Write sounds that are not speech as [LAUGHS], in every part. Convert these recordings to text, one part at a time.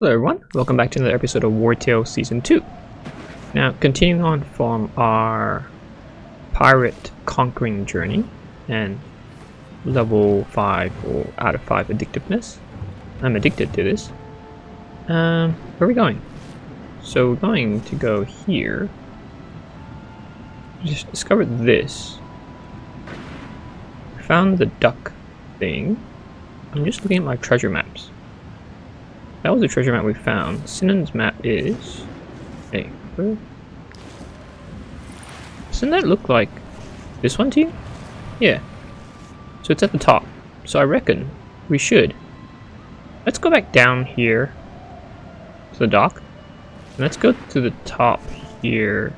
Hello everyone, welcome back to another episode of Wartales Season 2. Now, continuing on from our pirate conquering journey and level 5 or out of 5 addictiveness. I'm addicted to this. Um, where are we going? So we're going to go here. Just discovered this. Found the duck thing. I'm just looking at my treasure maps. That was the treasure map we found. Sinan's map is... Hey, where? Doesn't that look like this one to you? Yeah. So it's at the top. So I reckon we should. Let's go back down here to the dock. Let's go to the top here.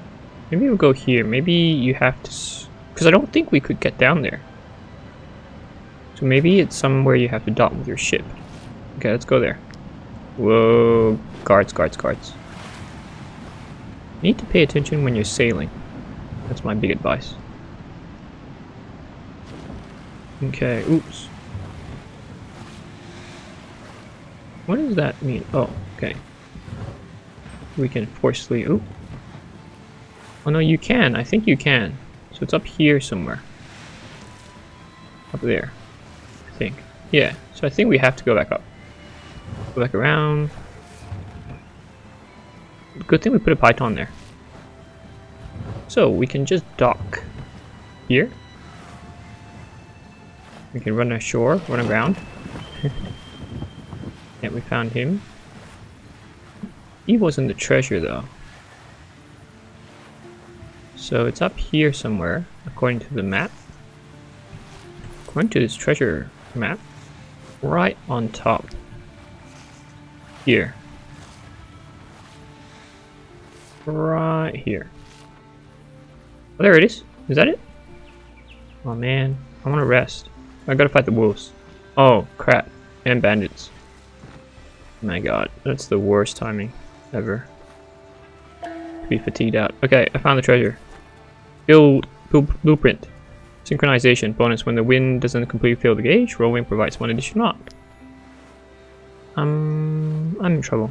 Maybe we'll go here. Maybe you have to... Because I don't think we could get down there. So maybe it's somewhere you have to dock with your ship. Okay, let's go there. Whoa, guards, guards, guards. need to pay attention when you're sailing. That's my big advice. Okay, oops. What does that mean? Oh, okay. We can forcefully, oop. Oh no, you can. I think you can. So it's up here somewhere. Up there. I think. Yeah, so I think we have to go back up. Go back around. Good thing we put a python there. So we can just dock here. We can run ashore, run around. [LAUGHS] yeah, we found him. He wasn't the treasure though. So it's up here somewhere, according to the map. According to this treasure map, right on top here. Right here. Oh, there it is. Is that it? Oh man, I want to rest. I gotta fight the wolves. Oh crap, and bandits. My god, that's the worst timing ever. To be fatigued out. Okay, I found the treasure. Build, blueprint. Synchronization bonus when the wind doesn't completely fill the gauge. Rolling provides one additional knot. Um, I'm in trouble.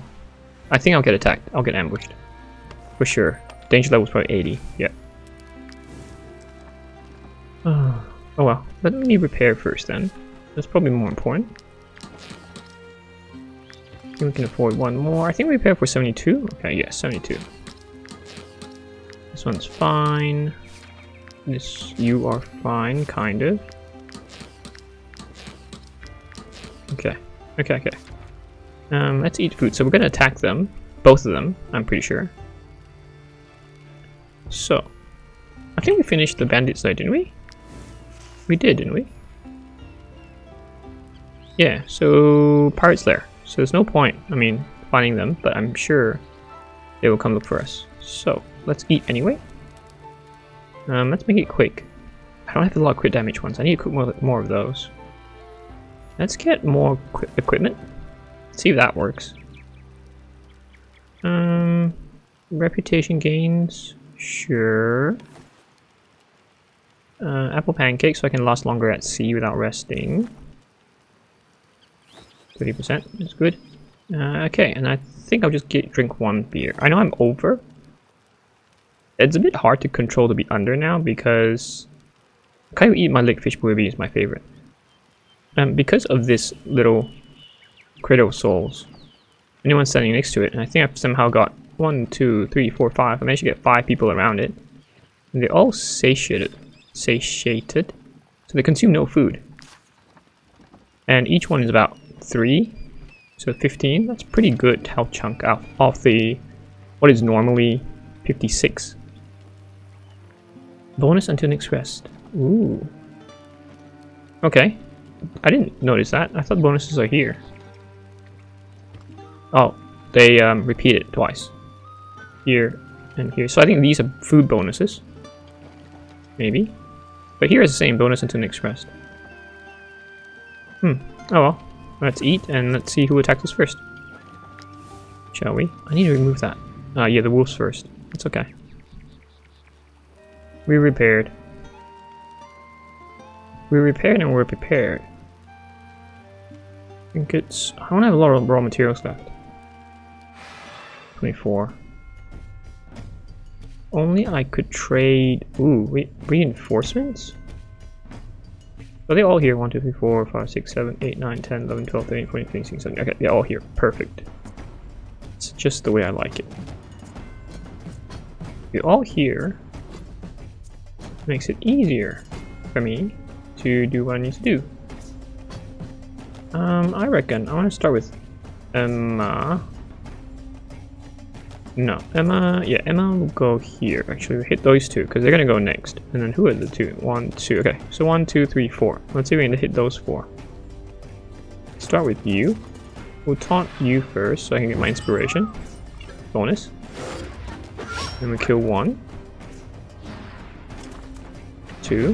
I think I'll get attacked. I'll get ambushed. For sure. Danger level is probably 80. Yeah. Oh, [SIGHS] oh well. Let me repair first then. That's probably more important. We can afford one more. I think we repair for 72. Okay, yeah, 72. This one's fine. This, you are fine, kind of. Okay, okay, okay. Um, let's eat food. So we're going to attack them. Both of them, I'm pretty sure. So, I think we finished the bandits there, didn't we? We did, didn't we? Yeah, so Pirates there. So there's no point, I mean, finding them, but I'm sure they will come look for us. So, let's eat anyway. Um, let's make it quick. I don't have a lot of crit damage ones. I need to cook more, more of those. Let's get more equipment. See if that works. Um, reputation gains, sure. Uh, apple pancake so I can last longer at sea without resting. 30% is good. Uh, okay, and I think I'll just get drink one beer. I know I'm over. It's a bit hard to control to be under now because kind of eat my lake fish bouillabaisse is my favorite. Um, because of this little Critical Souls. Anyone standing next to it, and I think I've somehow got one, two, three, four, five. I managed to get five people around it. And they're all satiated. Satiated. So they consume no food. And each one is about three. So 15. That's pretty good health chunk out of the what is normally 56. Bonus until next rest. Ooh. Okay. I didn't notice that. I thought bonuses are here. Oh, they um, repeat it twice. Here and here. So I think these are food bonuses. Maybe. But here is the same bonus until next rest. Hmm. Oh well. Let's eat and let's see who attacks us first. Shall we? I need to remove that. Ah, uh, yeah, the wolves first. It's okay. We repaired. We repaired and we're prepared. I think it's... I don't have a lot of raw materials left. 24. Only I could trade... Ooh, re reinforcements? Are they all here? 1, 2, 3, 4, 5, 6, 7, 8, 9, 10, 11, 12, 13, 14, 15, 16, 17. Okay, they're all here. Perfect. It's just the way I like it. You're all here. Makes it easier for me to do what I need to do. Um, I reckon I want to start with Emma. No, Emma, yeah, Emma will go here. Actually, we'll hit those two, because they're going to go next. And then who are the two? One, two, okay. So one, two, three, four. Let's see if we can hit those four. Start with you. We'll taunt you first, so I can get my inspiration. Bonus. Then we kill one. Two.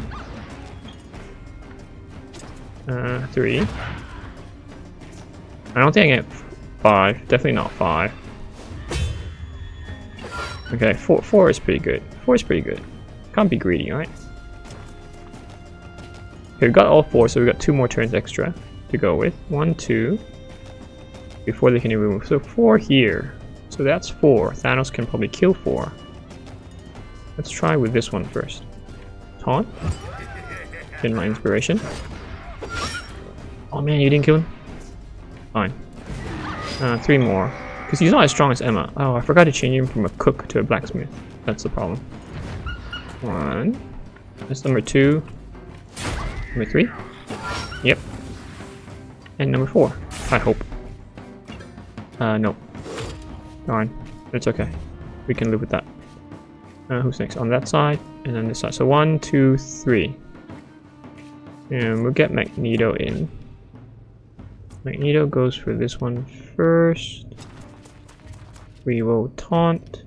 Uh, three. I don't think I get five. Definitely not five. Okay, four, four is pretty good. Four is pretty good. Can't be greedy, right? Okay, we got all four, so we got two more turns extra to go with. One, two. Before they can even move. So four here. So that's four. Thanos can probably kill four. Let's try with this one first. Taunt. Get my inspiration. Oh man, you didn't kill him? Fine. Uh, three more. Because he's not as strong as Emma. Oh, I forgot to change him from a cook to a blacksmith. That's the problem. One. That's number two. Number three. Yep. And number four. I hope. Uh, no. Fine. It's okay. We can live with that. Uh, who's next? On that side, and then this side. So one, two, three. And we'll get Magneto in. Magneto goes for this one first. We will taunt.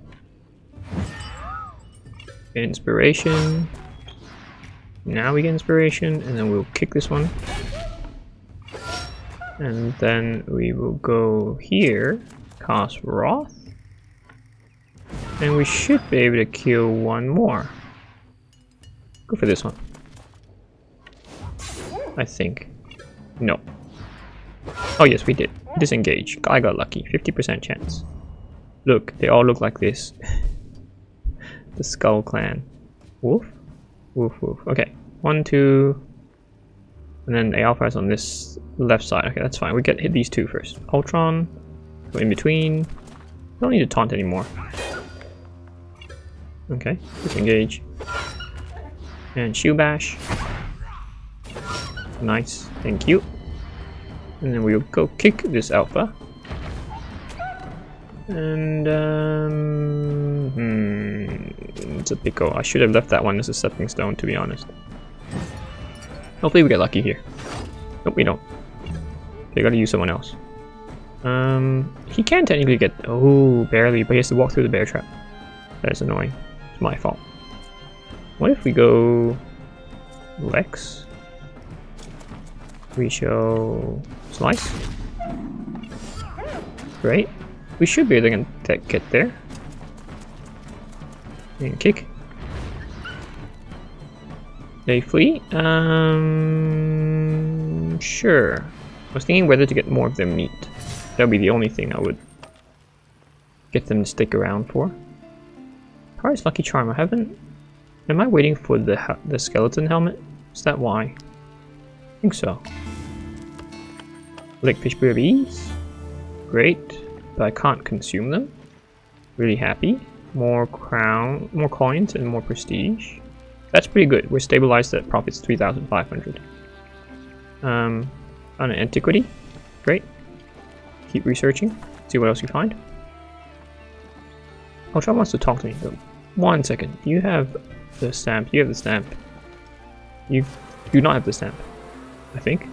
Get inspiration. Now we get inspiration, and then we'll kick this one. And then we will go here, cast Wrath. And we should be able to kill one more. Go for this one. I think. No. Oh yes, we did. Disengage. I got lucky. 50% chance. Look, they all look like this. the Skull Clan. Wolf? Wolf, wolf. Okay. One, two. And then the Alpha is on this left side. Okay, that's fine. We get hit these two first. Ultron. Go in between. Don't need to taunt anymore. Okay, disengage. And Shield Bash. Nice, thank you. And then we'll go kick this alpha. And, um, hmm, it's a pickle. I should have left that one as a stepping stone, to be honest. Hopefully we get lucky here. Nope, we don't. They gotta use someone else. Um, he can technically get, oh, barely, but he has to walk through the bear trap. That is annoying. It's my fault. What if we go Lex? We show Slice. Great. We should be able to get there. And kick. They flee? Um, sure. I was thinking whether to get more of their meat. That would be the only thing I would get them to stick around for. Pirate's Lucky Charm, I haven't... Am I waiting for the the skeleton helmet? Is that why? I think so. Lake Fish Berries. Great but I can't consume them. Really happy. More crown, more coins, and more prestige. That's pretty good. We're stabilized at profits 3,500. Um, on an antiquity. Great. Keep researching. See what else you find. Ultron wants to talk to me. One second. You have the stamp. You have the stamp. You do not have the stamp. I think.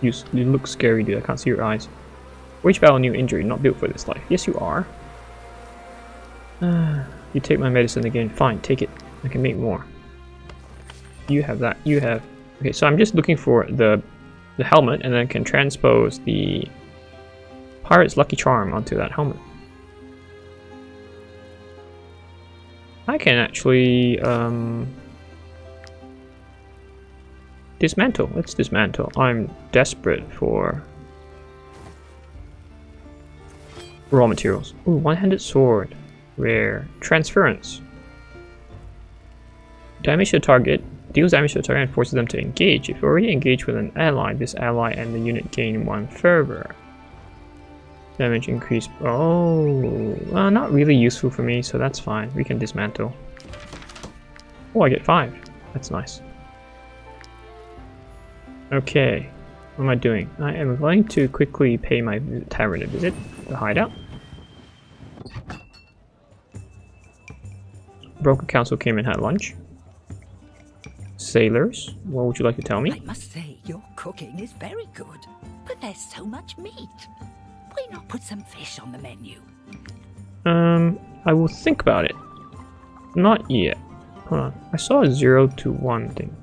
You, you look scary, dude. I can't see your eyes. Which battle new injury, not built for this life. Yes, you are. Uh, [SIGHS] you take my medicine again. Fine, take it. I can make more. You have that. You have... Okay, so I'm just looking for the, the helmet and then can transpose the Pirate's Lucky Charm onto that helmet. I can actually um, dismantle. Let's dismantle. I'm desperate for Raw materials. Ooh, one-handed sword. Rare. Transference. Damage to target. Deals damage to target and forces them to engage. If you already engaged with an ally, this ally and the unit gain one fervor. Damage increase. Oh, uh, not really useful for me, so that's fine. We can dismantle. Oh, I get five. That's nice. Okay, what am I doing? I am going to quickly pay my tavern a visit, the hideout. Broker Council came and had lunch. Sailors, what would you like to tell me? I must say, your cooking is very good, but there's so much meat. Why not put some fish on the menu? Um, I will think about it. Not yet. Hold on. I saw a 0 to 1 thing.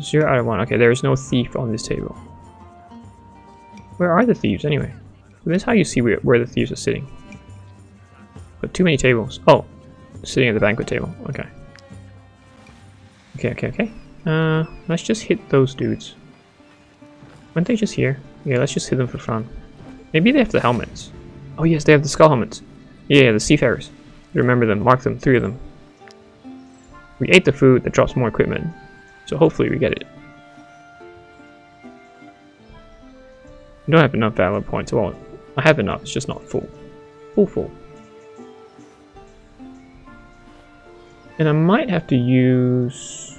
0 out of 1. Okay, there is no thief on this table. Where are the thieves anyway? This is how you see where, where the thieves are sitting. But too many tables. Oh, sitting at the banquet table. Okay. Okay, okay, okay. Uh, let's just hit those dudes. Weren't they just here? Yeah, let's just hit them for fun. Maybe they have the helmets. Oh yes, they have the skull helmets. Yeah, the seafarers. Remember them, mark them, three of them. We ate the food that drops more equipment, so hopefully we get it. I don't have enough valor points. Well, I have enough, it's just not full. Full, full. And I might have to use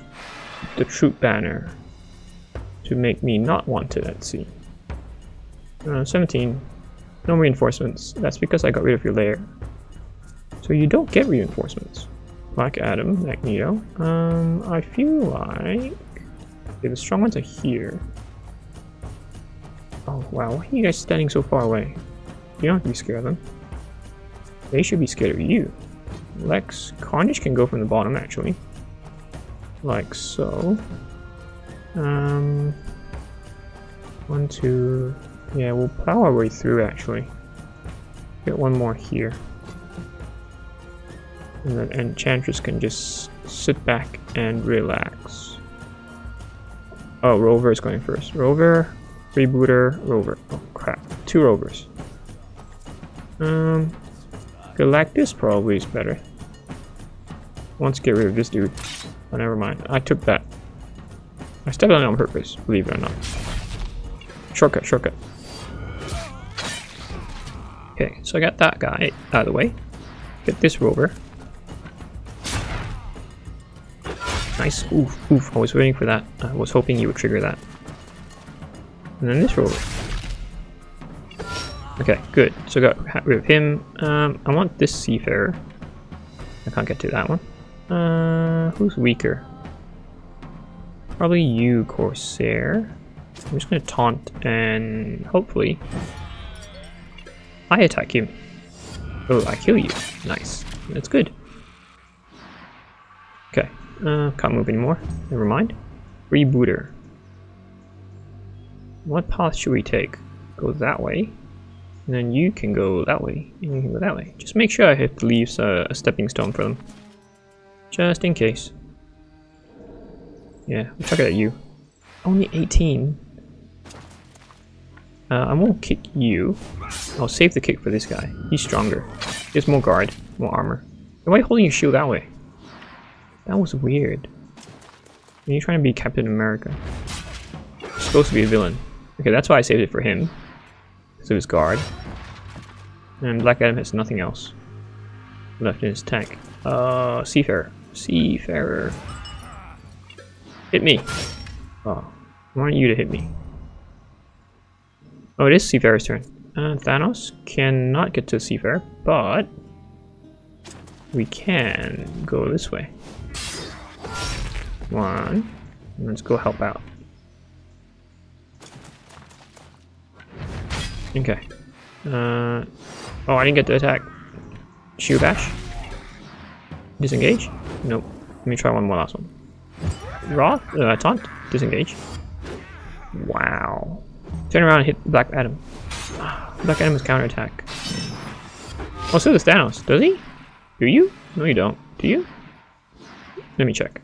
the troop banner to make me not wanted at sea. Uh, 17. No reinforcements. That's because I got rid of your lair. So you don't get reinforcements. Black Adam, Magneto. Um, I feel like... Okay, the strong ones are here. Oh, wow. Why are you guys standing so far away? You don't have to be scared of them. They should be scared of you. Lex, Carnage can go from the bottom, actually. Like so. Um, one, two... Yeah, we'll plow our way through, actually. Get one more here. And then Enchantress can just sit back and relax. Oh, Rover is going first. Rover, Freebooter, Rover. Oh crap, two Rovers. Um, Galactus probably is better. Once get rid of this dude. Oh, never mind. I took that. I stepped on it on purpose, believe it or not. Shortcut, shortcut. Okay, so I got that guy out of the way. Get this rover. Nice. Oof, oof. I was waiting for that. I was hoping you would trigger that. And then this rover. Okay, good. So got rid of him. Um, I want this seafarer. I can't get to that one. Uh, who's weaker? Probably you, Corsair. I'm just gonna taunt and hopefully I attack you. Oh, I kill you. Nice. That's good. Okay. Uh, can't move anymore. Never mind. Freebooter. What path should we take? Go that way. And then you can go that way. And you can go that way. Just make sure I have to leave uh, a stepping stone for them. Just in case. Yeah, we'll chuck it at you. Only 18. Uh, I won't kick you. I'll save the kick for this guy. He's stronger. He has more guard, more armor. Why are you holding your shield that way? That was weird. Are you trying to be Captain America? You're supposed to be a villain. Okay, that's why I saved it for him. Because of his guard. And Black Adam has nothing else left in his tank. Uh, Seafarer. Seafarer. Hit me. Oh, I want you to hit me. Oh, it is Seafarer's turn. Uh, Thanos cannot get to Seafarer, but we can go this way. One. Let's go help out. Okay. Uh, oh, I didn't get to attack. Shield bash. Disengage? Nope. Let me try one more last one. Raw? Uh, taunt? Disengage. Wow. Turn around and hit Black Adam. [SIGHS] Black Adam is counterattack. Oh, so does Thanos. Does he? Do you? No, you don't. Do you? Let me check.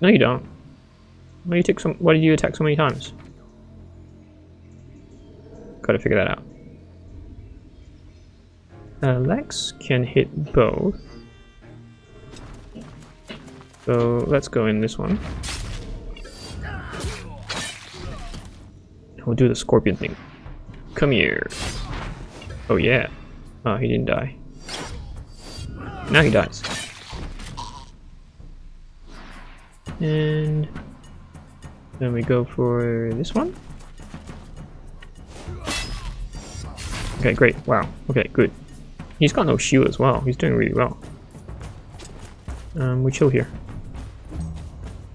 No, you don't. Why you take some? Why did you attack so many times? gotta figure that out. Uh, Lex can hit both. So let's go in this one. We'll do the scorpion thing. Come here. Oh yeah. Oh, he didn't die. Now he dies. And then we go for this one. Okay, great. Wow. Okay, good. He's got no shield as well. He's doing really well. Um, we chill here.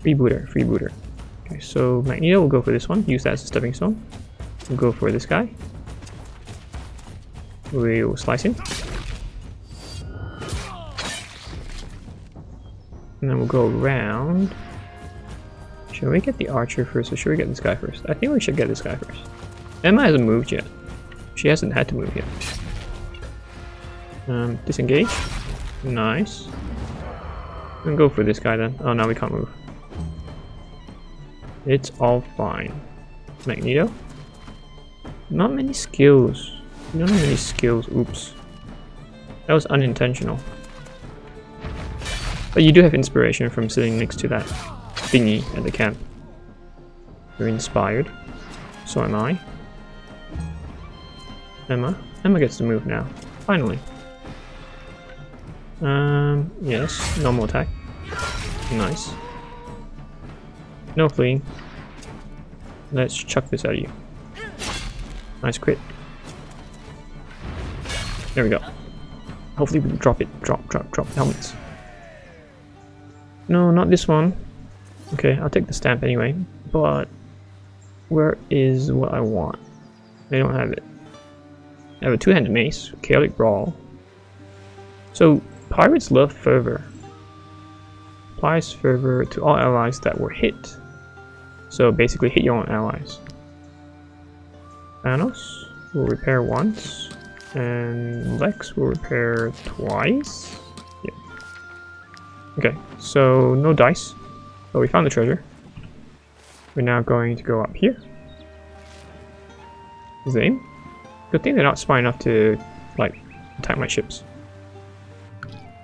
Freebooter, freebooter. Okay, so Magneto will go for this one. Use that as a stepping stone. We'll go for this guy. We'll slice him. And then we'll go around. Should we get the archer first or should we get this guy first? I think we should get this guy first. Emma hasn't moved yet. She hasn't had to move yet. Um, disengage. Nice. And go for this guy then. Oh, now we can't move. It's all fine. Magneto? Not many skills. Don't many skills. Oops. That was unintentional. But you do have inspiration from sitting next to that thingy at the camp. You're inspired. So am I. Emma. Emma gets to move now. Finally. Um, yes. Normal attack. Nice. No fleeing. Let's chuck this at you. Nice crit. There we go. Hopefully we can drop it. Drop, drop, drop helmets. No, not this one. Okay, I'll take the stamp anyway. But where is what I want? I don't have it. I have a two-handed mace, chaotic brawl. So pirates love fervor. Applies fervor to all allies that were hit. So basically hit your own allies. Thanos will repair once. And Lex will repair twice. Yeah. Okay, so no dice. But we found the treasure. We're now going to go up here. Zane. Good thing they're not smart enough to, like, attack my ships.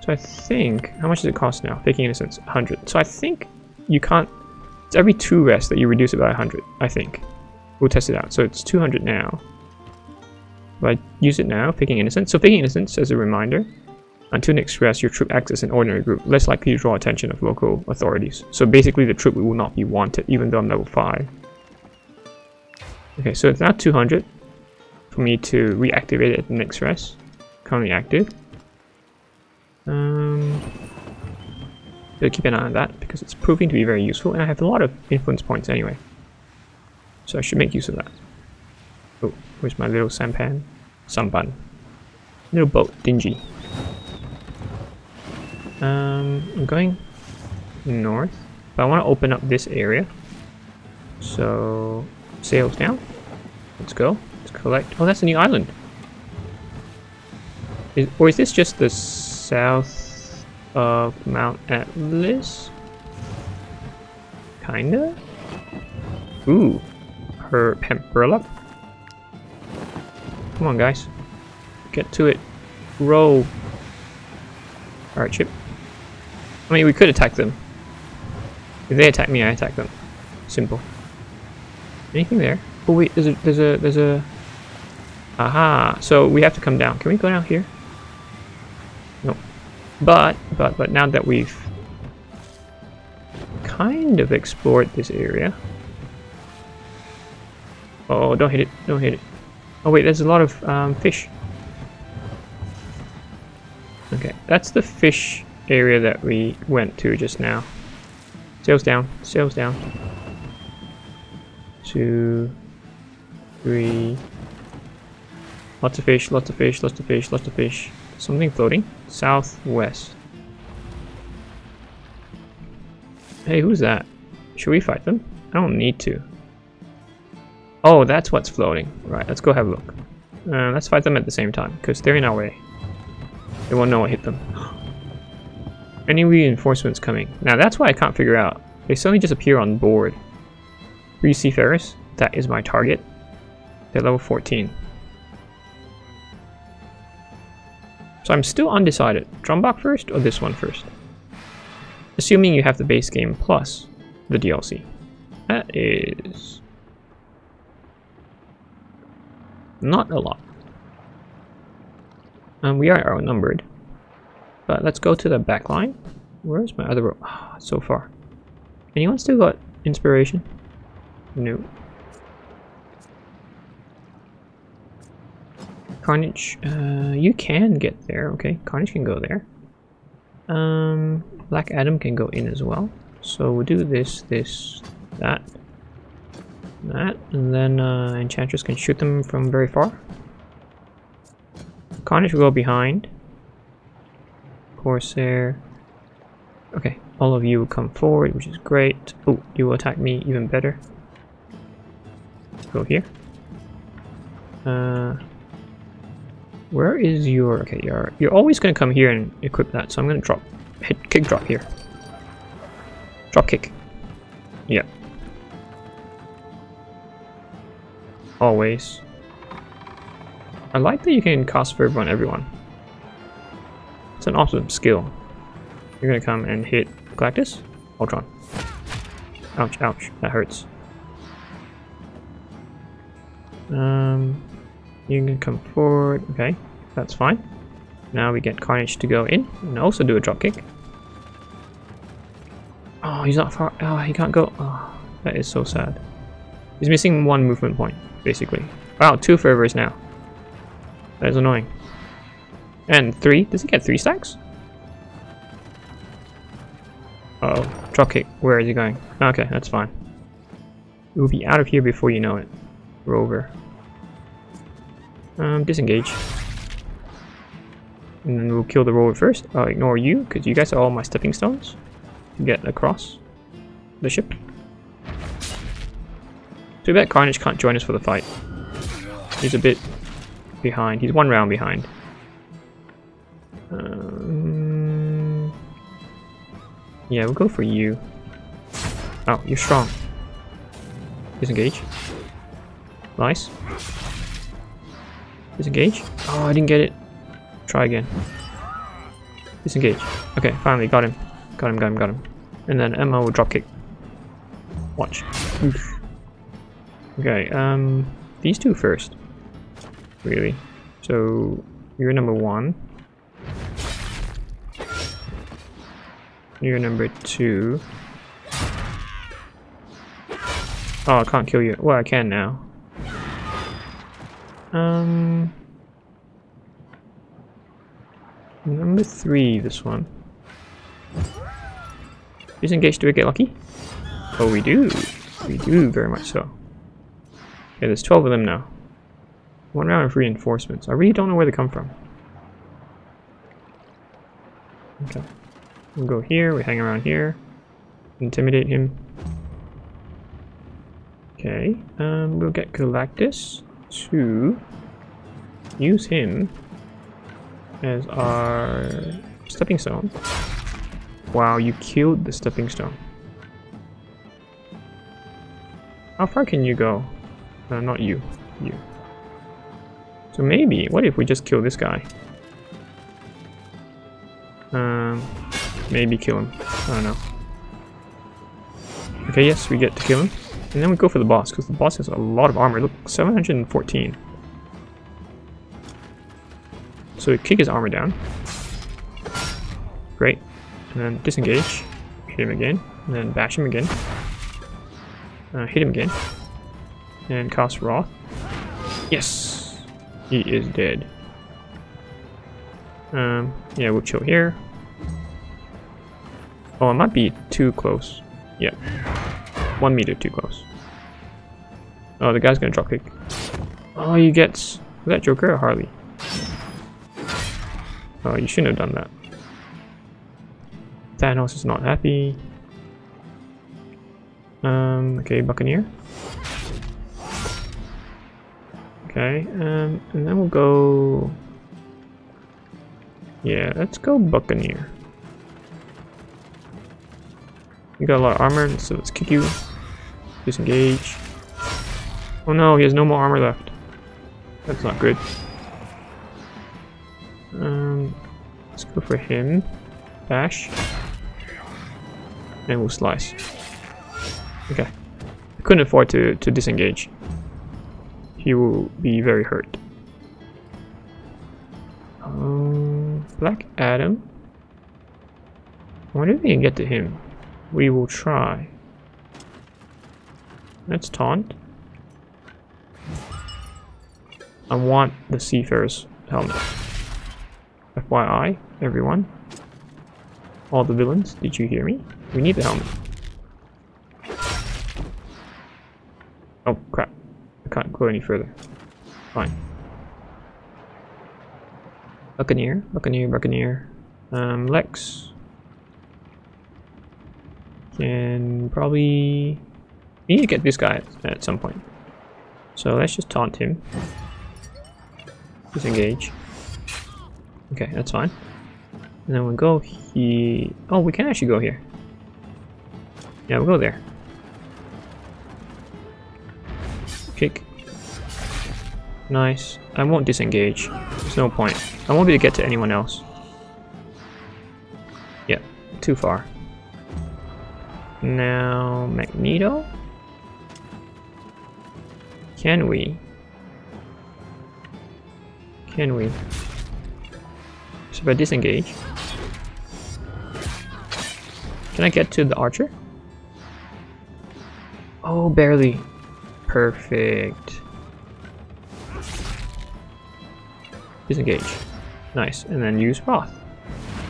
So I think, how much does it cost now? Faking Innocence, 100. So I think you can't, it's every two rests that you reduce it by 100, I think. We'll test it out. So it's 200 now. If I use it now, Faking Innocence. So Faking Innocence, as a reminder, until next rest, your troop acts as an ordinary group, less likely to draw attention of local authorities. So basically the troop will not be wanted, even though I'm level 5. Okay, so it's now 200 for me to reactivate it at the next rest. Currently active. Um, gotta keep an eye on that because it's proving to be very useful and I have a lot of influence points anyway. So I should make use of that. Oh, where's my little sampan? Sampan. Little boat, dingy. Um, I'm going north, but I want to open up this area. So, sails down. Let's go Let's collect... Oh, that's a new island. Is, or is this just the south of Mount Atlas? Kinda? Ooh. Her hemp burlap. Come on, guys. Get to it. Roll. Alright, ship. I mean, we could attack them. If they attack me, I attack them. Simple. Anything there? Oh wait, there's a there's a there's a Aha! So we have to come down. Can we go down here? But, but, but now that we've kind of explored this area. Oh, don't hit it. Don't hit it. Oh wait, there's a lot of um, fish. Okay, that's the fish area that we went to just now. Sails down. Sails down. Two, three, Lots of fish, lots of fish, lots of fish, lots of fish. Something floating. Southwest. Hey, who's that? Should we fight them? I don't need to. Oh, that's what's floating. Right, let's go have a look. Uh, let's fight them at the same time, because they're in our way. They won't know what hit them. [GASPS] Any reinforcements coming? Now that's why I can't figure out. They suddenly just appear on board. Three seafarers. That is my target. They're level 14. So I'm still undecided. Drumbach first or this one first? Assuming you have the base game plus the DLC. That is... Not a lot. And we are outnumbered. But let's go to the back line. Where's my other rope? [SIGHS] So far. Anyone still got inspiration? No. Carnage, uh, you can get there, okay. Carnage can go there. Um, Black Adam can go in as well. So we'll do this, this, that, that, and then uh, Enchantress can shoot them from very far. Carnage will go behind. Corsair. Okay, all of you will come forward, which is great. Oh, you will attack me even better. Go here. Uh, where is your... Okay, you're, you're always going to come here and equip that, so I'm going to drop... Hit kick drop here. Drop kick. Yeah. Always. I like that you can cast Verb on everyone. It's an awesome skill. You're gonna come and hit Galactus? Ultron. Ouch, ouch, that hurts. Um, you can come forward, okay, that's fine. Now we get Carnage to go in and also do a dropkick. Oh, he's not far, oh, he can't go, oh, that is so sad. He's missing one movement point, basically. Wow, two fervors now. That is annoying. And three, does he get three stacks? Uh oh, dropkick, where is he going? Okay, that's fine. We'll be out of here before you know it. Rover. Um, disengage. And then we'll kill the rover first. I'll ignore you, because you guys are all my stepping stones to get across the ship. Too bad Carnage can't join us for the fight. He's a bit behind. He's one round behind. Um, yeah, we'll go for you. Oh, you're strong. Disengage. Nice. Disengage. Oh, I didn't get it. Try again. Disengage. Okay, finally got him. Got him, got him, got him. And then Emma will drop kick. Watch. Oof. Okay, um, these two first. Really. So, you're number one. You're number two. Oh, I can't kill you. Well, I can now. Um... Number three, this one. Disengage, do we get lucky? Oh, we do. We do, very much so. Okay, there's 12 of them now. One round of reinforcements. I really don't know where they come from. Okay. We'll go here, we hang around here. Intimidate him. Okay, um, we'll get Galactus to use him as our stepping stone. Wow, you killed the stepping stone. How far can you go? Uh, not you. You. So maybe, what if we just kill this guy? Um, maybe kill him. I don't know. Okay, yes, we get to kill him. And then we go for the boss, because the boss has a lot of armor. Look, 714. So we kick his armor down. Great. And then disengage. Hit him again. And then bash him again. Uh, hit him again. And cast Wrath. Yes! He is dead. Um, yeah, we'll chill here. Oh, it might be too close. Yeah. One meter too close. Oh, the guy's gonna drop kick. Oh, he gets... Was that Joker or Harley? Oh, you shouldn't have done that. Thanos is not happy. Um, okay, Buccaneer. Okay, um, and then we'll go... Yeah, let's go Buccaneer. You got a lot of armor, so let's kick you. Disengage. Oh no, he has no more armor left. That's not good. Um, let's go for him. Bash. And we'll slice. Okay. I couldn't afford to, to disengage. He will be very hurt. Um, Black Adam. I wonder if we can get to him. We will try. Let's taunt. I want the Seafarer's helmet. FYI, everyone. All the villains, did you hear me? We need the helmet. Oh crap. I can't go any further. Fine. Buccaneer, Buccaneer, Buccaneer. Um, Lex. Can probably... We need to get this guy at some point. So let's just taunt him. Disengage. Okay, that's fine. And then we'll go he. Oh, we can actually go here. Yeah, we'll go there. Kick. Nice. I won't disengage. There's no point. I won't be able to get to anyone else. Yeah, too far. Now, Magneto? Can we? Can we? So I disengage... Can I get to the archer? Oh, barely. Perfect. Disengage. Nice. And then use Wrath.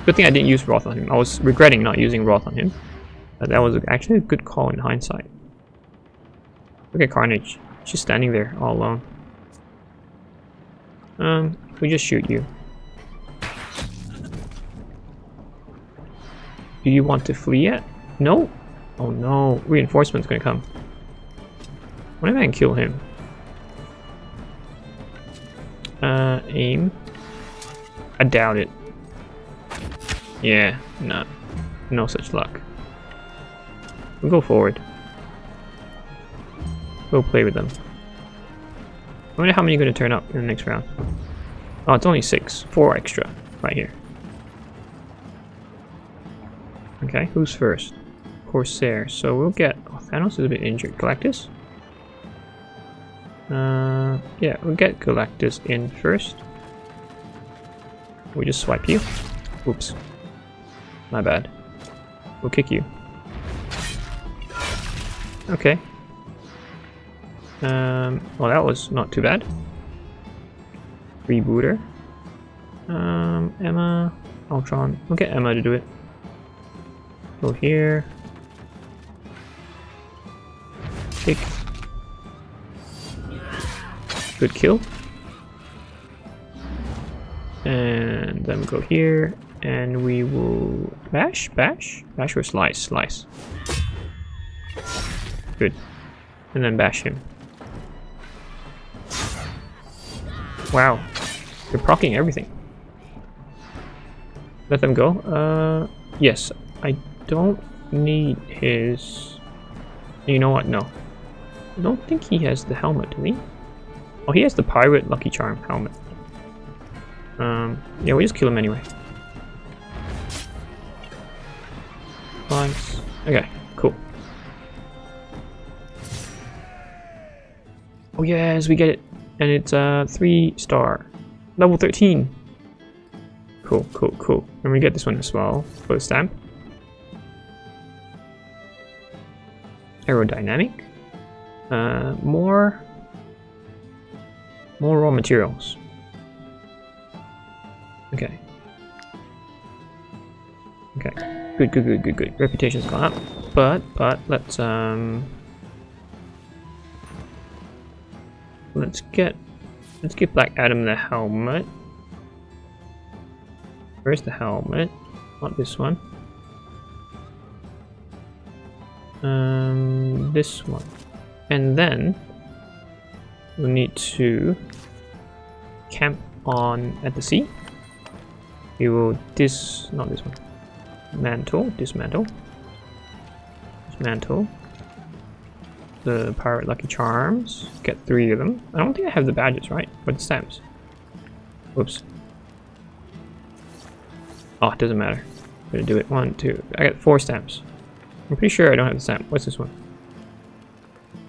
Good thing I didn't use Wrath on him. I was regretting not using Wrath on him. But that was actually a good call in hindsight. Look at Carnage. She's standing there all alone. Um, we just shoot you. Do you want to flee yet? No? Oh no, reinforcement's gonna come. What if I can kill him? Uh, aim. I doubt it. Yeah, no. No such luck. We'll go forward. We'll play with them. I wonder how many are going to turn up in the next round. Oh, it's only six. Four extra right here. Okay, who's first? Corsair. So we'll get... Oh, Thanos is a bit injured. Galactus? Uh, yeah, we'll get Galactus in first. We just swipe you. Oops. My bad. We'll kick you. Okay. Um, well, that was not too bad. Freebooter. Um, Emma, Ultron. We'll get Emma to do it. Go here. Kick. Good kill. And then we go here, and we will bash, bash, bash or slice, slice. Good. And then bash him. Wow. They're proccing everything. Let them go. Uh, yes. I don't need his... You know what? No. I don't think he has the helmet, do we? Oh, he has the pirate Lucky Charm helmet. Um, yeah, we just kill him anyway. Nice. Okay, cool. Oh yes, we get it. And it's a 3 star. Level 13. Cool, cool, cool. And we get this one as well the stamp. Aerodynamic. Uh, more... More raw materials. Okay. Okay. Good, good, good, good, good. Reputation's gone up. But, but, let's, um... Let's get let's give Black Adam the helmet. Where's the helmet? Not this one. Um, this one. And then we need to camp on at the sea. We will dis not this one. Mantle, dismantle. Dismantle. The pirate lucky charms. Get three of them. I don't think I have the badges, right? Or the stamps. Whoops. Oh, it doesn't matter. I'm gonna do it. One, two. I got four stamps. I'm pretty sure I don't have the stamp. What's this one?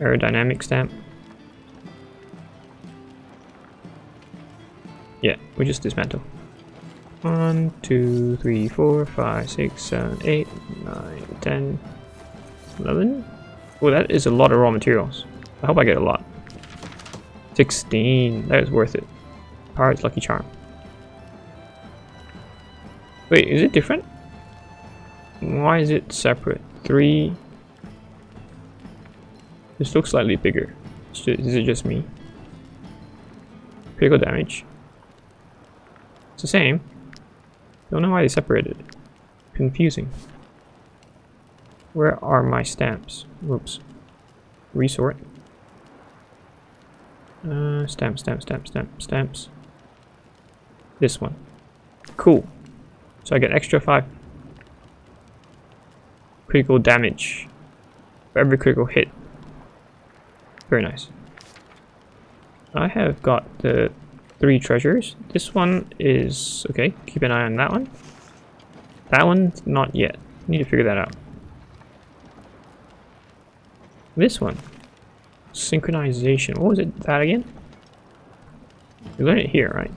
Aerodynamic stamp. Yeah, we just dismantle. One, two, three, four, five, six, seven, eight, nine, ten, eleven. Oh, that is a lot of raw materials. I hope I get a lot. 16. That is worth it. Pirate's Lucky Charm. Wait, is it different? Why is it separate? Three. This looks slightly bigger. Is it just me? Critical damage. It's the same. Don't know why they separated. Confusing. Where are my stamps? Whoops. Resort. Uh, stamp, stamp, stamp, stamp, stamps. This one. Cool. So I get extra 5 critical damage for every critical hit. Very nice. I have got the three treasures. This one is... okay, keep an eye on that one. That one, not yet. Need to figure that out. This one. Synchronization. What was it? That again? You learn it here, right?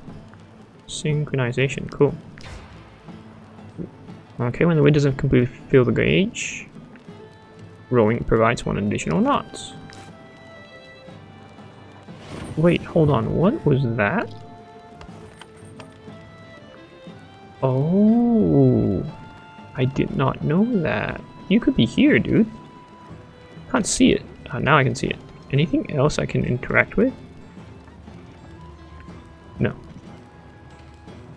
Synchronization. Cool. Okay, when the wind doesn't completely fill the gauge, rowing provides one additional knot. Wait, hold on. What was that? Oh, I did not know that. You could be here, dude. Can't see it. Uh, now I can see it. Anything else I can interact with? No.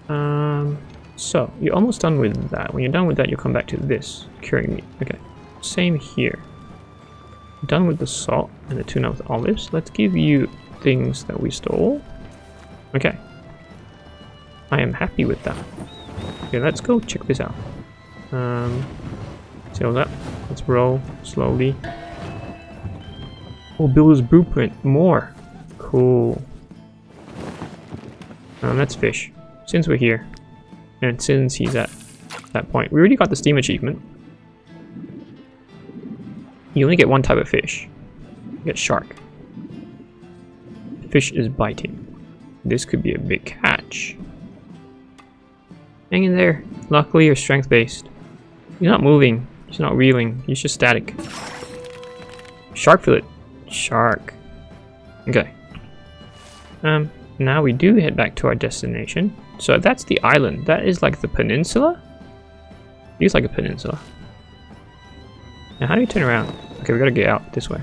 Um, so, you're almost done with that. When you're done with that, you'll come back to this, curing meat. Okay, same here. Done with the salt and the tuna with olives. Let's give you things that we stole. Okay. I am happy with that. Okay, let's go check this out. Um, seal that. Let's roll slowly. Oh, Builder's Blueprint. More. Cool. Um, let's fish. Since we're here. And since he's at that point. We already got the Steam achievement. You only get one type of fish. You get shark. Fish is biting. This could be a big catch. Hang in there. Luckily, you're strength-based. He's not moving. He's not reeling. He's just static. Shark fillet. Shark. Okay. Um, now we do head back to our destination. So that's the island. That is like the peninsula? It's like a peninsula. Now how do you turn around? Okay, we gotta get out this way.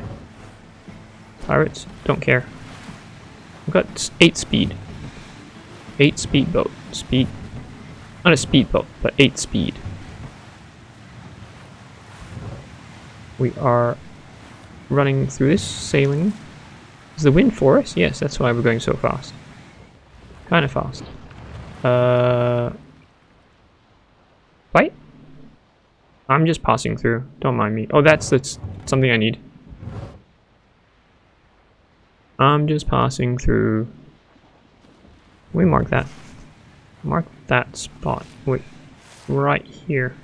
Pirates, don't care. We've got 8 speed. 8 speedboat. Speed. Not a speedboat, but 8 speed. We are running through this, sailing. Is the wind for us? Yes, that's why we're going so fast. Kind of fast. Uh, fight? I'm just passing through. Don't mind me. Oh, that's, that's something I need. I'm just passing through. We mark that. Mark that spot. Wait, right here.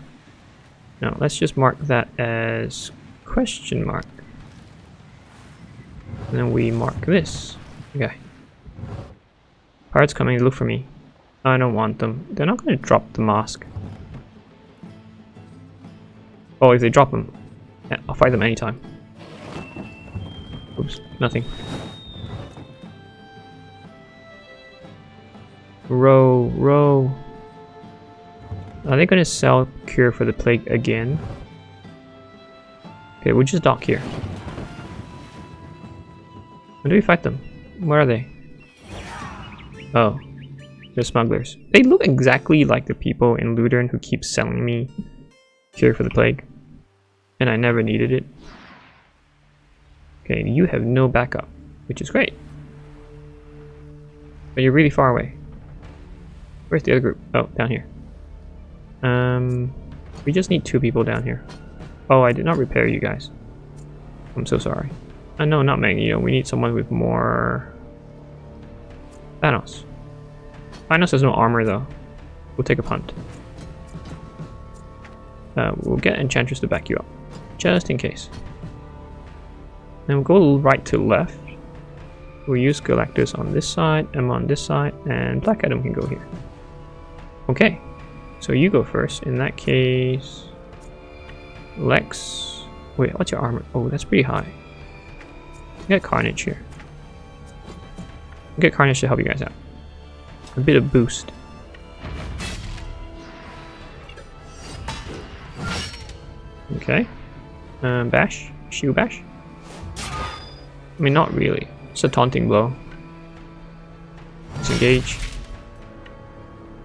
No, let's just mark that as question mark. And then we mark this. Okay. Pirates coming, look for me. I don't want them. They're not going to drop the mask. Oh, if they drop them, yeah, I'll fight them anytime. Oops, nothing. Row, row. Are they going to sell cure for the plague again? Okay, we'll just dock here. When do we fight them? Where are they? Oh, they're smugglers. They look exactly like the people in Ludern who keep selling me cure for the plague. And I never needed it. Okay, you have no backup, which is great. But you're really far away. Where's the other group? Oh, down here. Um, we just need two people down here. Oh, I did not repair you guys. I'm so sorry. Uh, no, not Magneto. We need someone with more... Thanos. Thanos has no armor though. We'll take a punt. Uh, we'll get Enchantress to back you up. Just in case. Then we'll go right to left. We'll use Galactus on this side, Emma on this side, and Black Adam can go here. Okay, so you go first. In that case, Lex. Wait, what's your armor? Oh, that's pretty high. Get Carnage here. Get Carnage to help you guys out. A bit of boost. Okay. Um, bash? Shield bash? I mean, not really. It's a taunting blow. Disengage.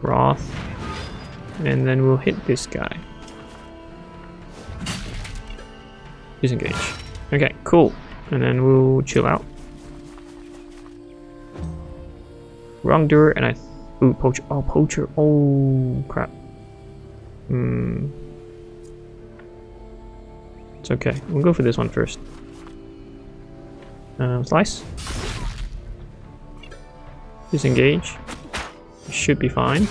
Wrath. And then we'll hit this guy. Disengage. Okay, cool. And then we'll chill out. Wrongdoer and I... Ooh, poacher. Oh, poacher. Oh, crap. Hmm. It's okay. We'll go for this one first. Um, slice. Disengage. Should be fine.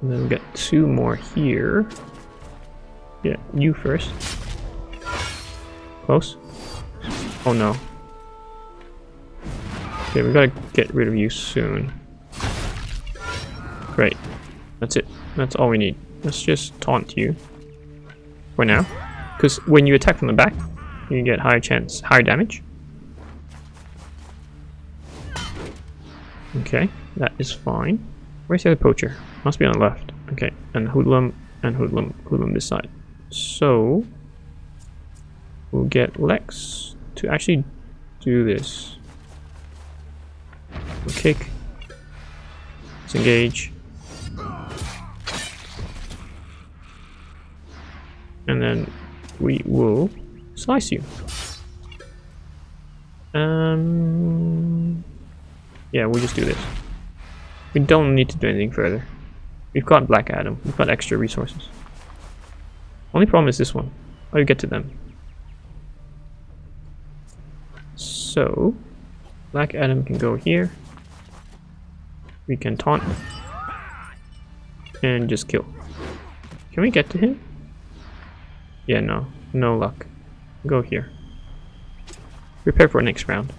And then we got two more here. Yeah, you first. Close. Oh no. Okay, we gotta get rid of you soon. Great. That's it. That's all we need. Let's just taunt you. For now. Because when you attack from the back, you get higher chance, higher damage. Okay, that is fine. Where's the other poacher? Must be on the left. Okay, and hoodlum and hoodlum, hoodlum this side. So we'll get Lex to actually do this. We'll kick. Disengage. And then we will slice you. Um, yeah, we'll just do this. We don't need to do anything further. We've got Black Adam. We've got extra resources. Only problem is this one. Do you get to them? So, Black Adam can go here. We can taunt. And just kill. Can we get to him? Yeah, no. No luck. Go here. Prepare for next round.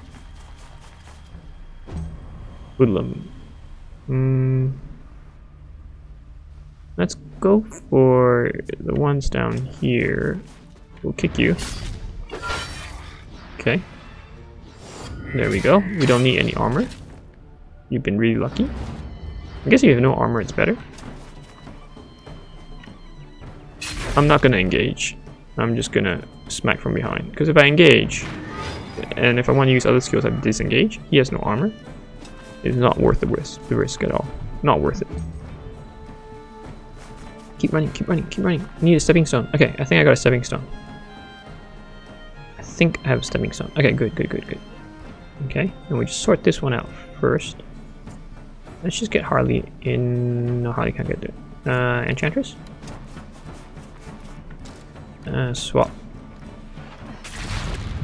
Hoodlum. Hmm. Let's go for the ones down here. We'll kick you. Okay. There we go. We don't need any armor. You've been really lucky. I guess if you have no armor, it's better. I'm not gonna engage. I'm just gonna smack from behind. Because if I engage, and if I want to use other skills like disengage, he has no armor. It's not worth the risk, the risk at all. Not worth it. Keep running, keep running, keep running. I need a stepping stone. Okay, I think I got a stepping stone. I think I have a stepping stone. Okay, good, good, good, good. Okay, and we just sort this one out first. Let's just get Harley in. No, Harley can't get it. Uh, Enchantress? Uh, swap.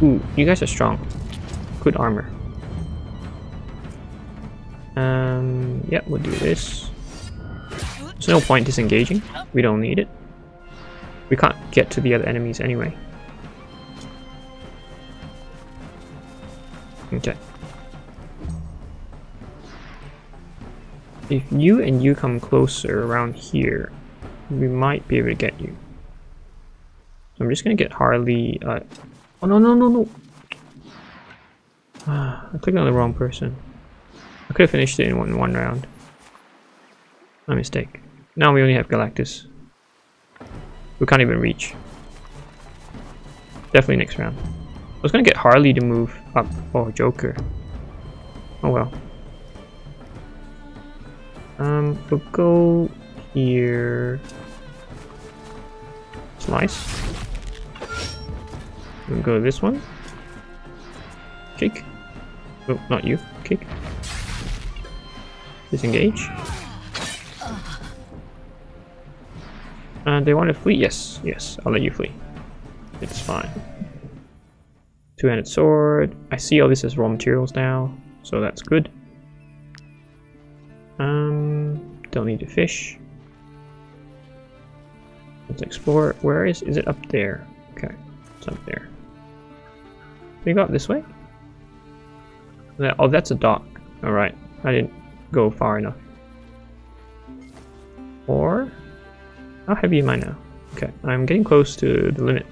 Ooh, you guys are strong. Good armor. Um, yeah, we'll do this. There's no point disengaging. We don't need it. We can't get to the other enemies anyway. Okay. If you and you come closer around here, we might be able to get you. I'm just gonna get Harley. Uh, oh no no no no! I clicked on the wrong person. I could have finished it in one, one round. My mistake. Now we only have Galactus. We can't even reach. Definitely next round. I was gonna get Harley to move up. Oh, Joker. Oh well. Um, we'll go here. Slice. We'll go this one. Kick. Oh, not you. Kick. Disengage. And they want to flee? Yes, yes, I'll let you flee. It's fine. Two-handed sword. I see all this as raw materials now, so that's good. Um, don't need to fish. Let's explore. Where is is it up there? Okay, it's up there. We got this way. Oh, that's a dock. All right, I didn't go far enough. Or how heavy am I now? Okay, I'm getting close to the limit.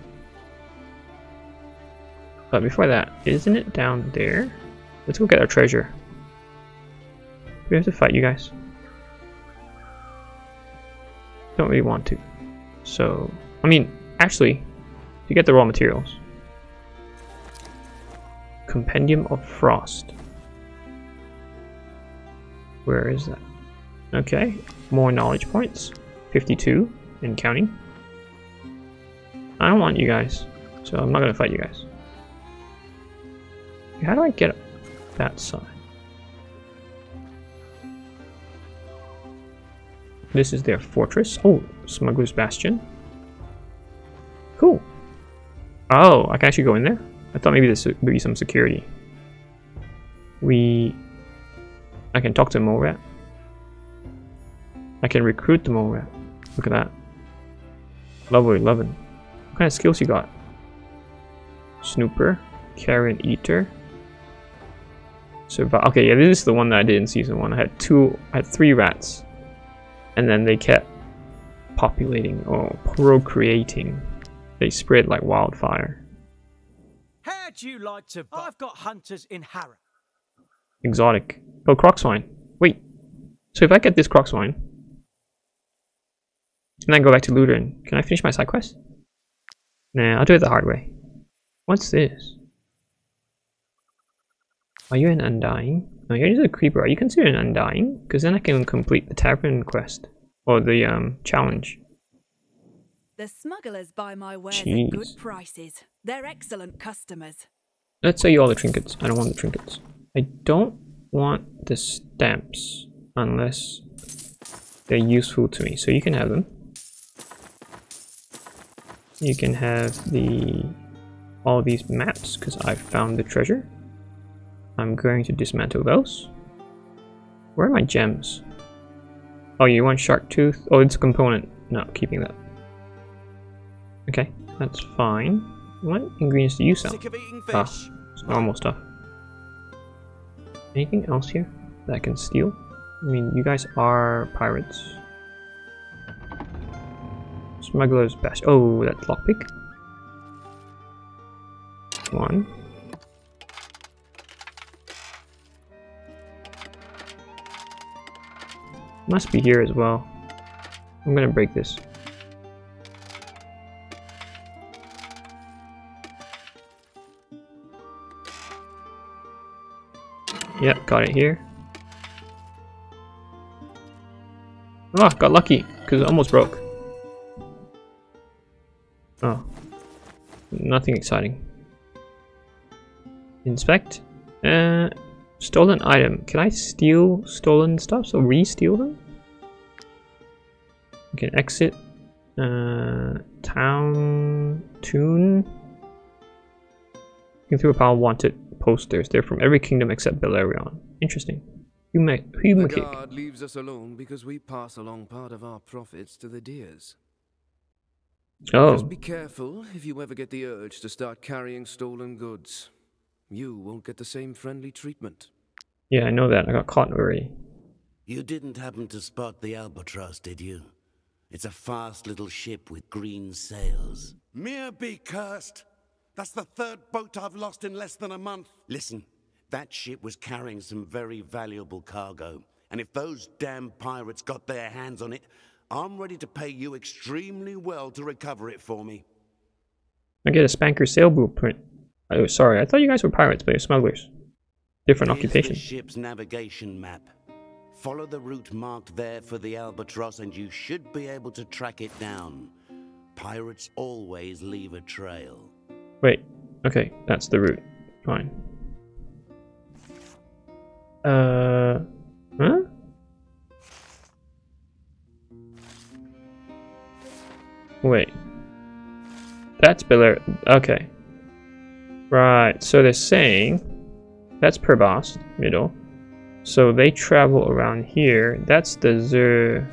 But before that, isn't it down there? Let's go get our treasure. We have to fight you guys. Don't really want to. So, I mean, actually, you get the raw materials. Compendium of Frost. Where is that? Okay, more knowledge points. 52 and counting. I don't want you guys, so I'm not gonna fight you guys. How do I get that side? This is their fortress. Oh, Smuggler's Bastion. Cool. Oh, I can actually go in there? I thought maybe this would be some security. We... I can talk to mole-rat. I can recruit the mole-rat. Look at that. Level 11. What kind of skills you got? Snooper. Carrion Eater. Survive. Okay, yeah, this is the one that I did in season one. I had two, I had three rats, and then they kept populating or procreating. They spread like wildfire. How'd you like to? I've got hunters in Harrow. Exotic. Oh, Crocswine. Wait. So if I get this Crocswine, and then go back to Ludern, can I finish my side quest? Nah, I'll do it the hard way. What's this? Are you an Undying? No, you're just a Creeper. Are you considered an Undying? Because then I can complete the Tavern quest. Or the um, challenge. The smugglers buy my wares Jeez. at good prices. They're excellent customers. Let's sell you all the trinkets. I don't want the trinkets. I don't want the stamps unless they're useful to me. So you can have them. You can have the all these maps because I found the treasure. I'm going to dismantle those. Where are my gems? Oh, you want shark tooth? Oh, it's a component. No, keeping that. Okay, that's fine. What ingredients do you sell? Sick of eating Ah, fish. it's normal stuff. Anything else here that I can steal? I mean, you guys are pirates. Smuggler's best. Oh, that lockpick. One. Must be here as well. I'm gonna break this. Yep, got it here. Oh, got lucky, because it almost broke. Oh. Nothing exciting. Inspect. Uh, stolen item. Can I steal stolen stuff? So re-steal them? We can exit. Uh, town tune. You can throw a pile of wanted posters. They're from every kingdom except Belerion. Interesting. Hume The Hume kick. guard leaves us alone because we pass along part of our profits to the deers. Oh, Just be careful if you ever get the urge to start carrying stolen goods. You won't get the same friendly treatment. yeah, I know that. I got caught already. You didn't happen to spot the Albatross, did you? It's a fast little ship with green sails. Mere be cursed. That's the third boat I've lost in less than a month. Listen, that ship was carrying some very valuable cargo. And if those damn pirates got their hands on it, I'm ready to pay you extremely well to recover it for me. I get a spanker sail blueprint. Oh, sorry. I thought you guys were pirates, but you're smugglers. Different Here's occupation. ship's navigation map. Follow the route marked there for the Albatross, and you should be able to track it down. Pirates always leave a trail. Wait. Okay, that's the route. Fine. Uh. Huh? Wait. That's Belair. Okay. Right, so they're saying that's Perbast, middle. So they travel around here. That's the Zer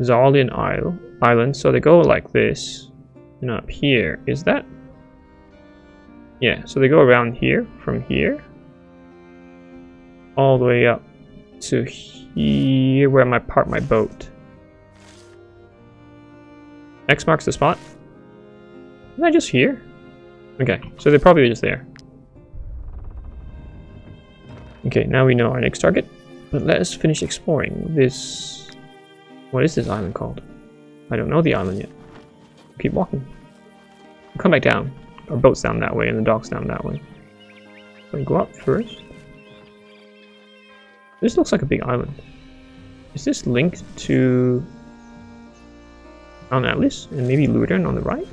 Zarlian Isle island. So they go like this. And up here. Is that Yeah, so they go around here from here. All the way up to here where I might park my boat. X marks the spot. Am I just here? Okay, so they're probably just there. Okay, now we know our next target. But let us finish exploring this... What is this island called? I don't know the island yet. Keep walking. come back down. Our boat's down that way and the dock's down that way. We go up first. This looks like a big island. Is this linked to Mount Atlas and maybe Ludern on the right?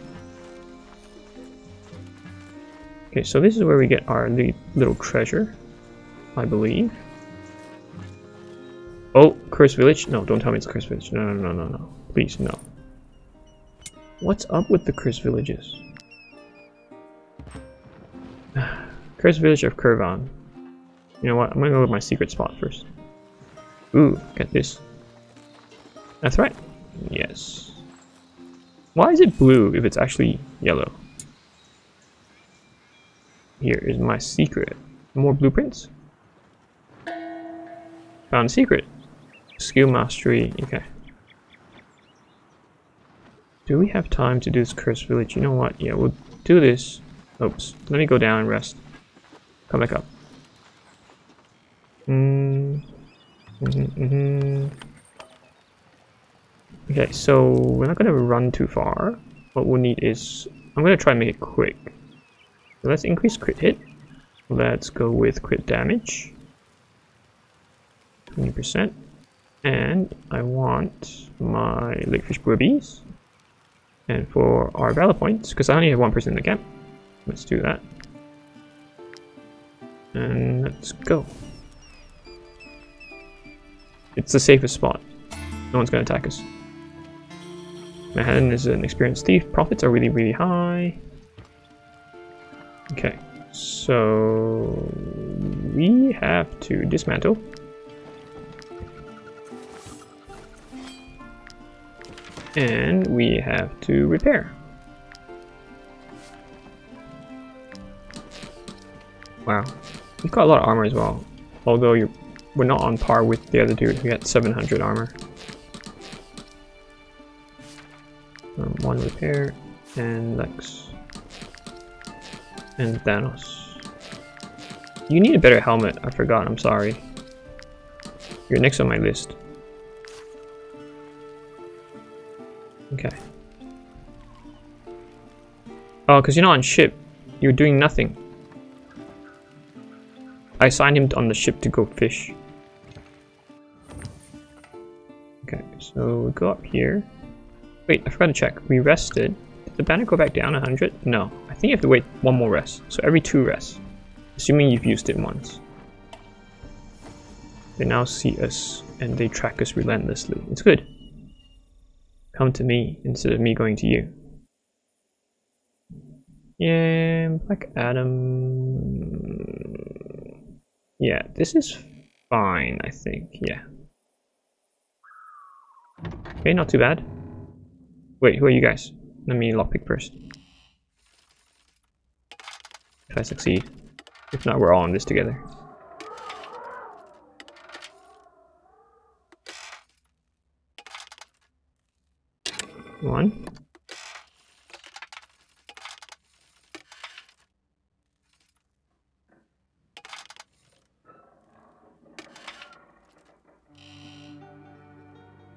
Okay, so this is where we get our little treasure, I believe. Oh, Cursed Village? No, don't tell me it's Cursed Village. No, no, no, no, no. Please, no. What's up with the Cursed Villages? [SIGHS] Cursed Village of Kurvan. You know what? I'm gonna go with my secret spot first. Ooh, get this. That's right. Yes. Why is it blue if it's actually yellow? Here is my secret. More blueprints? Found secret. Skill mastery. Okay. Do we have time to do this cursed village? You know what? Yeah, we'll do this. Oops. Let me go down and rest. Come back up. Mm. Mm -hmm, mm -hmm. Okay, so we're not gonna run too far. What we'll need is I'm gonna try and make it quick. Let's increase crit hit. Let's go with crit damage. 20%. And I want my Lakefish Boobies. And for our Valor points, because I only have one person in the camp, let's do that. And let's go. It's the safest spot. No one's going to attack us. Manhattan is an experienced thief. Profits are really, really high. Okay, so we have to dismantle. And we have to repair. Wow, you've got a lot of armor as well. Although you we're not on par with the other dude who had 700 armor. Um, one repair and Lex and Thanos. You need a better helmet. I forgot. I'm sorry. You're next on my list. Okay. Oh, because you're not on ship. You're doing nothing. I assigned him on the ship to go fish. Okay, so we go up here. Wait, I forgot to check. We rested. The banner go back down 100? No. I think you have to wait one more rest. So every two rests. Assuming you've used it once. They now see us and they track us relentlessly. It's good. Come to me instead of me going to you. Yeah, Black Adam. Yeah, this is fine, I think. Yeah. Okay, not too bad. Wait, who are you guys? Let me lockpick first. If I succeed. If not, we're all in this together. One.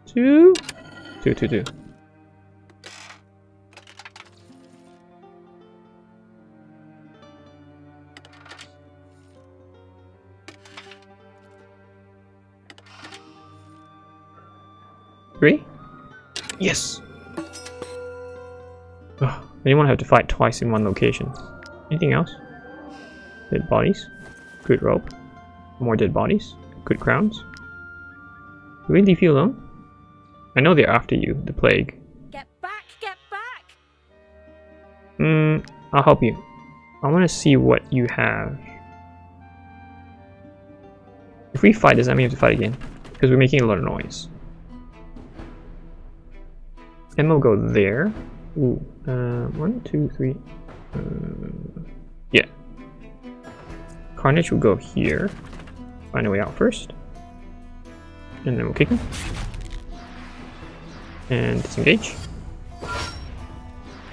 Two. Two, two, two. Yes! Ugh, anyone have to fight twice in one location. Anything else? Dead bodies. Good rope. More dead bodies. Good crowns. Do we leave you alone? I know they're after you, the plague. Get back, get back! Hmm, I'll help you. I want to see what you have. If we fight, does that mean we have to fight again? Because we're making a lot of noise. Emma will go there. Ooh, uh, one, two, three. Uh, yeah. Carnage will go here. Find a way out first. And then we'll kick him. And disengage. And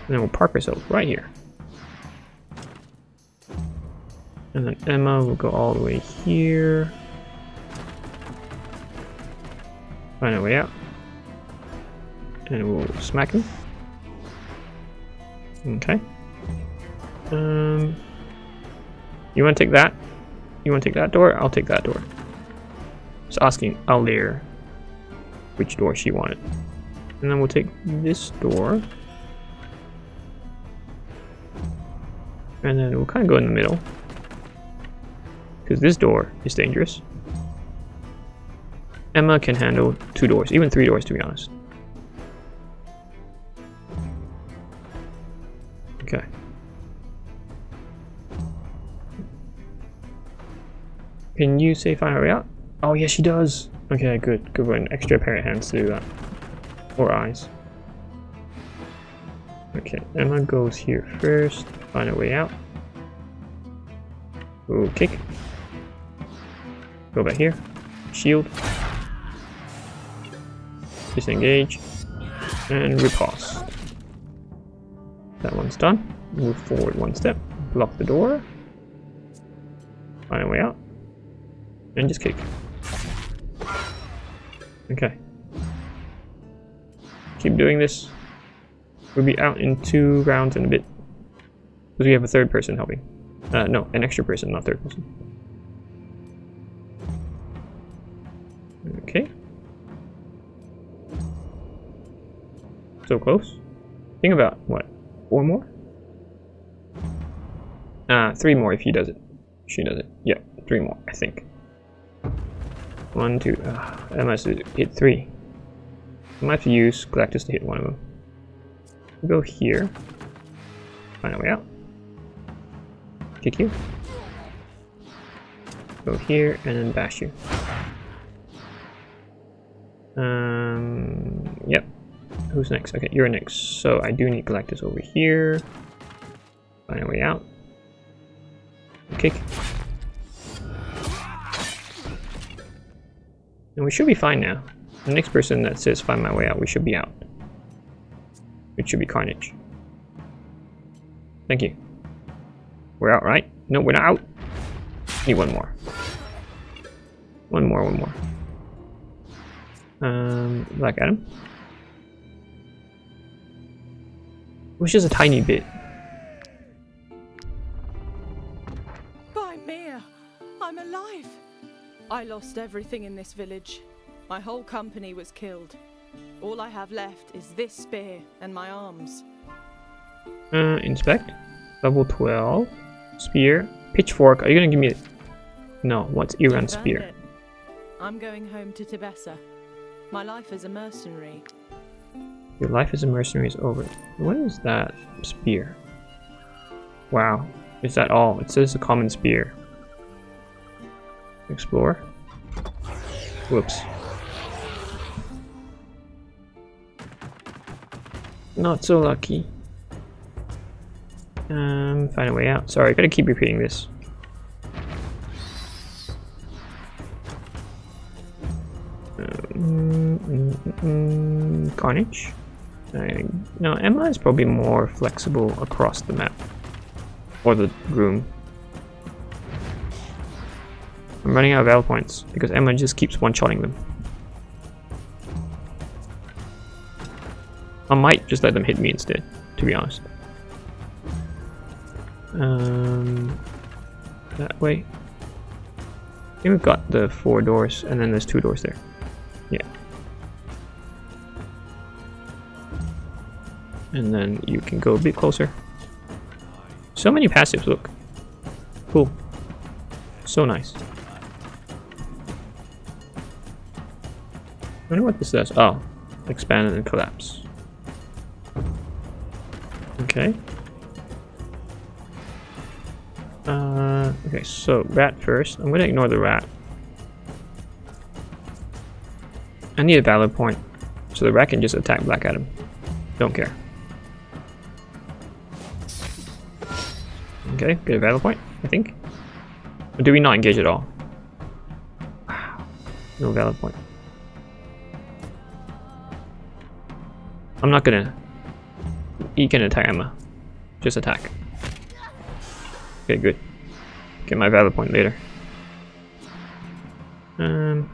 then we'll park ourselves right here. And then Emma will go all the way here. Find a way out. And we'll smack him. Okay. Um, you want to take that? You want to take that door? I'll take that door. Just asking Alir which door she wanted. And then we'll take this door. And then we'll kind of go in the middle. Because this door is dangerous. Emma can handle two doors, even three doors to be honest. Can you say find her way out? Oh yes she does! Okay, good. Good one. Extra pair of hands to do that. Or eyes. Okay, Emma goes here first. Find a way out. Ooh, kick. Go back here. Shield. Disengage. And riposte. That one's done. Move forward one step. Block the door. Find a way out. And just kick. Okay. Keep doing this. We'll be out in two rounds in a bit. Because we have a third person helping. Uh, no, an extra person, not third person. Okay. So close. Think about, what, four more? Uh, three more if he does it. She does it. Yeah, three more, I think. One, two, uh, I must hit three. I might have to use Galactus to hit one of them. We'll go here. Find a way out. Kick you. Go here and then bash you. Um, yep. Who's next? Okay, you're next. So I do need Galactus over here. Find a way out. Kick. And we should be fine now. The next person that says find my way out, we should be out. Which should be Carnage. Thank you. We're out, right? No, we're not out. Need one more. One more, one more. Um, Black Adam. It was just a tiny bit. I lost everything in this village. My whole company was killed. All I have left is this spear and my arms. Uh, inspect. Level 12. Spear. Pitchfork. Are you gonna give me... No, what's Iran spear? it. I'm going home to Tibessa. My life as a mercenary. Your life as a mercenary is over. What is that spear? Wow. Is that all? It says a common spear. Explore. Whoops. Not so lucky. Um, find a way out. Sorry, I gotta keep repeating this. Um, Carnage. Uh, no, Emma is probably more flexible across the map. Or the room. I'm running out of battle points because Emma just keeps one-shotting them. I might just let them hit me instead, to be honest. Um, that way. I think we've got the four doors, and then there's two doors there. Yeah. And then you can go a bit closer. So many passives, look. Cool. So nice. Wonder what this does. Oh, expand and collapse. Okay. Uh, okay, so rat first. I'm gonna ignore the rat. I need a valor point, so the rat can just attack Black Adam. Don't care. Okay, get a valor point, I think. Or do we not engage at all? Wow, [SIGHS] no valor point. I'm not gonna. You can attack Emma. Just attack. Okay, good. Get my valor point later. Um,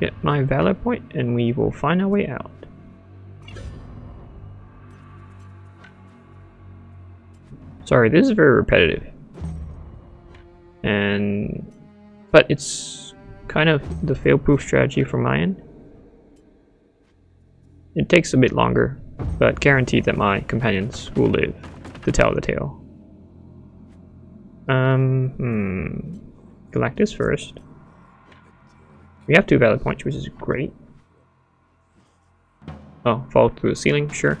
get my valor point and we will find our way out. Sorry, this is very repetitive. And but it's kind of the fail-proof strategy from my end. It takes a bit longer, but guaranteed that my companions will live to tell the tale. Um, hmm. Galactus first. We have two valor points, which is great. Oh, fall through the ceiling, sure.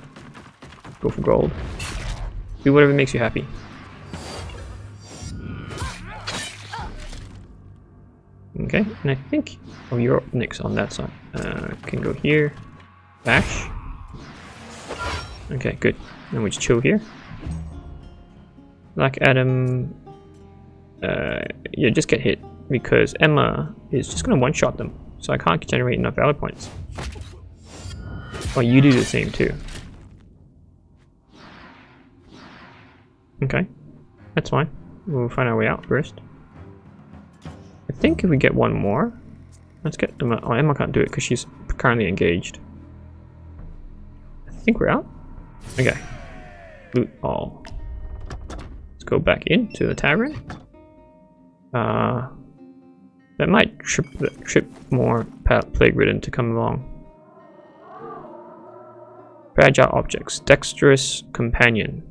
Go for gold. Do whatever makes you happy. Okay, and I think... Oh, you're up next on that side. Uh, can go here. Okay, good. Then we just chill here. Black Adam... Uh, yeah, just get hit. Because Emma is just going to one-shot them. So I can't generate enough valor points. Oh, you do the same too. Okay, that's fine. We'll find our way out first. I think if we get one more, let's get Emma. Oh, Emma can't do it because she's currently engaged. Think we're out. Okay, loot all. Let's go back into the tavern. Uh, that might trip trip more plague ridden to come along. Fragile objects, dexterous companion.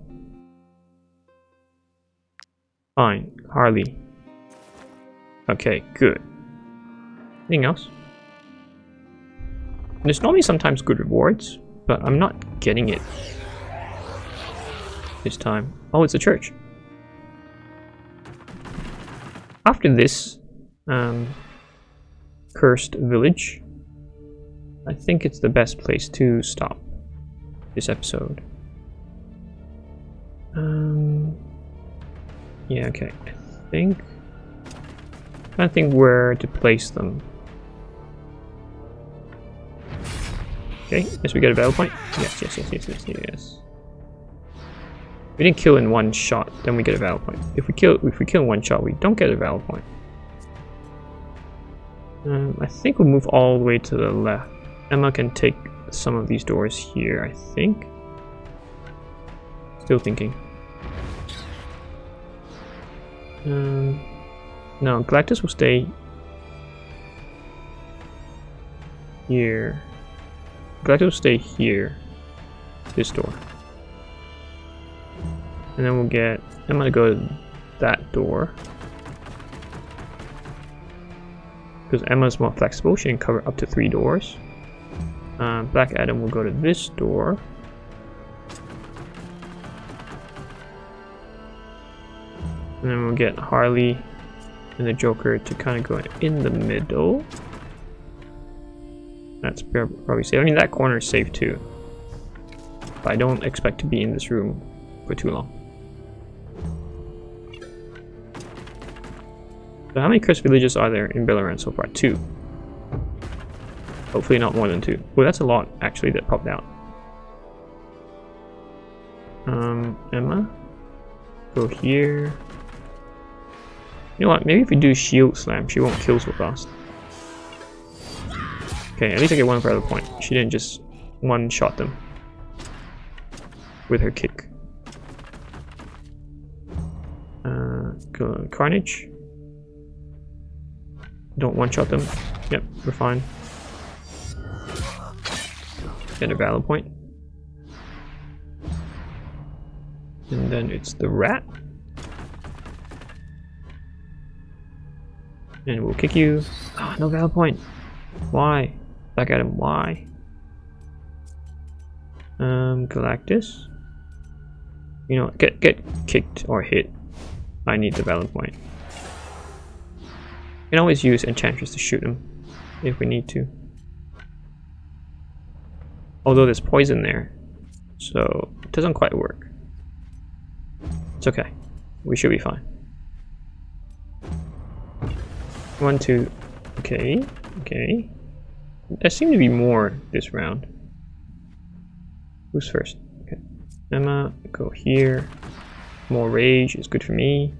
Fine, Harley. Okay, good. Anything else? There's normally sometimes good rewards, but I'm not getting it this time. Oh, it's a church. After this um, cursed village, I think it's the best place to stop this episode. Um, yeah, okay. I think. I think where to place them. Okay, yes, we get a battle point. Yes, yes, yes, yes, yes, yes. We didn't kill in one shot, then we get a battle point. If we kill, if we kill in one shot, we don't get a battle point. Um, I think we'll move all the way to the left. Emma can take some of these doors here, I think. Still thinking. Um, no, Galactus will stay here. Galactus will stay here. This door. And then we'll get... I'm gonna go to that door. Because Emma's more flexible, she can cover up to three doors. Uh, Black Adam will go to this door. And then we'll get Harley and the Joker to kind of go in the middle. That's probably safe. I mean, that corner is safe too. But I don't expect to be in this room for too long. So how many cursed villages are there in Belerion so far? Two. Hopefully not more than two. Well, that's a lot, actually, that popped out. Um, Emma? Go here. You know what, maybe if we do shield slam, she won't kill so fast. Okay, at least I get one other point. She didn't just one-shot them. With her kick. Uh, Carnage. Don't one-shot them. Yep, we're fine. Get a valor point. And then it's the rat. And we'll kick you. Oh, no valor point. Why? Back at him. Why? Um, Galactus. You know, get get kicked or hit. I need the balance point. Can always use Enchantress to shoot him if we need to. Although there's poison there, so it doesn't quite work. It's okay. We should be fine. One, two. Okay, okay. There seem to be more this round. Who's first? Okay. Emma, go here. More rage is good for me.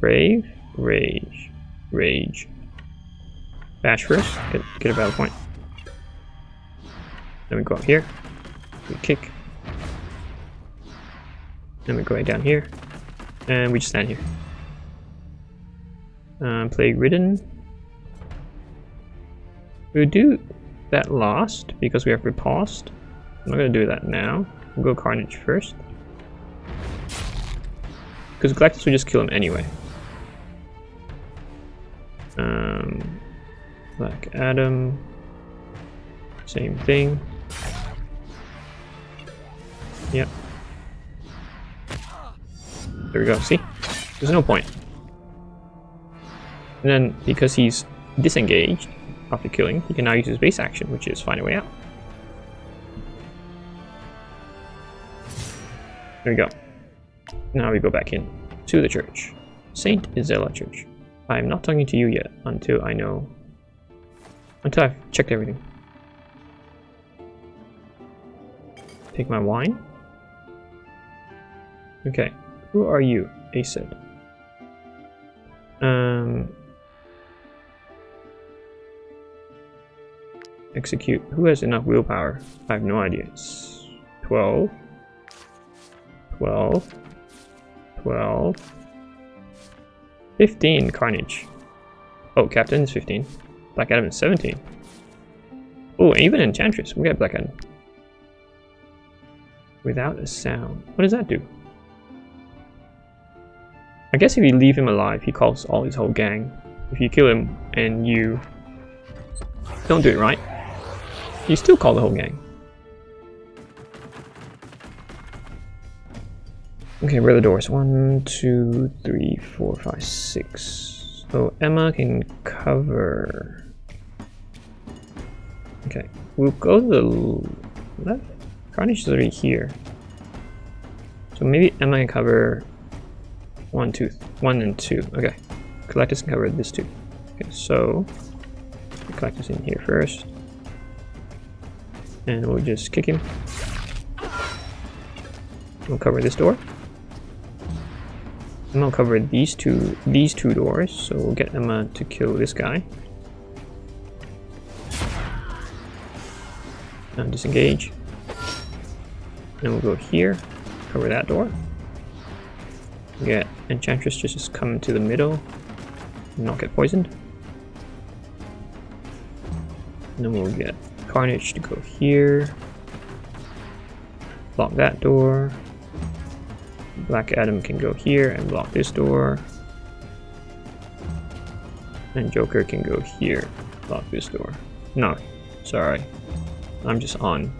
Brave, rage, rage. Bash first, get, get a battle point. Then we go up here. We kick. Then we go right down here. And we just stand here. Um, plague ridden. We'll do that last because we have riposte. I'm not gonna do that now. We'll go Carnage first. Because Galactus will just kill him anyway. Um, Black Adam. Same thing. Yep. There we go, see? There's no point. And then, because he's disengaged after killing, he can now use his base action, which is find a way out. There we go. Now we go back in to the church. Saint Isella Church. I am not talking to you yet until I know... Until I've checked everything. Take my wine. Okay, who are you? A said. Um, execute. Who has enough willpower? I have no idea. It's 12. 12. 12. 15 Carnage. Oh, Captain is 15. Black Adam is 17. Oh, even Enchantress. We got Black Adam. Without a sound. What does that do? I guess if you leave him alive, he calls all his whole gang. If you kill him and you don't do it right, you still call the whole gang. Okay, where are the doors? One, two, three, four, five, six. So Emma can cover. Okay, we'll go to the left. Carnage is already here. So maybe Emma can cover one, two, one and two. Okay, Galactus can cover this two. Okay, so Galactus in here first, and we'll just kick him. We'll cover this door. I'm gonna cover these two these two doors, so we'll get Emma to kill this guy. And disengage. Then we'll go here, cover that door. Get Enchantress just come into the middle, not get poisoned. And then we'll get Carnage to go here. Block that door. Black Adam can go here and block this door. And Joker can go here, block this door. No, sorry. I'm just on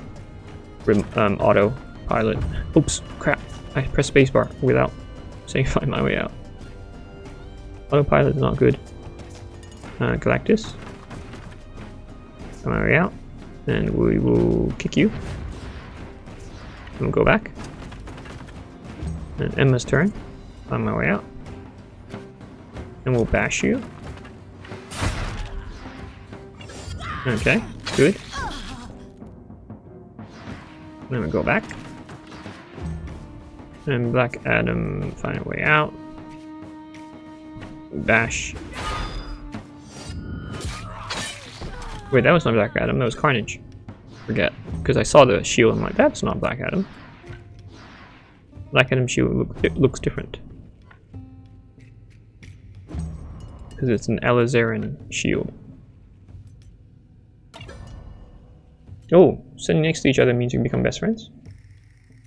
um, auto pilot. Oops, crap. I pressed spacebar without [LAUGHS] saying find my way out. Autopilot is not good. Uh, Galactus. Find my way out. And we will kick you. And we'll go back. And Emma's turn. Find my way out. And we'll bash you. Okay, good. Then we go back. And Black Adam find a way out. Bash. Wait, that was not Black Adam, that was Carnage. Forget. Because I saw the shield, I'm like, that's not Black Adam. Black Adam shield look, looks different. Because it's an Elazarin shield. Oh, sitting next to each other means you become best friends?